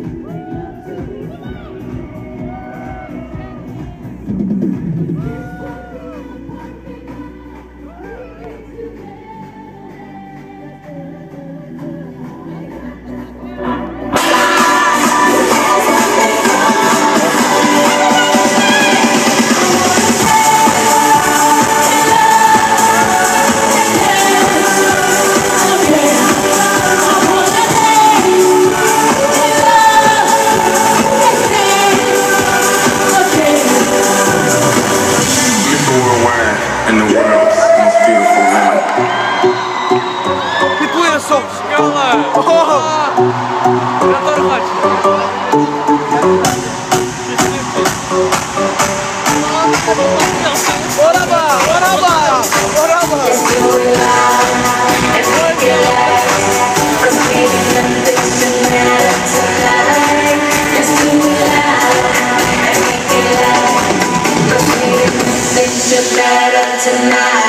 Thank you. Miss Worldwide and the world's most beautiful woman. Питуя сок, смелая. Я тоже хочу. tonight.